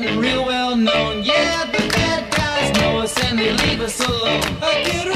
getting real well known. Yeah, the bad guys know us and they leave us alone.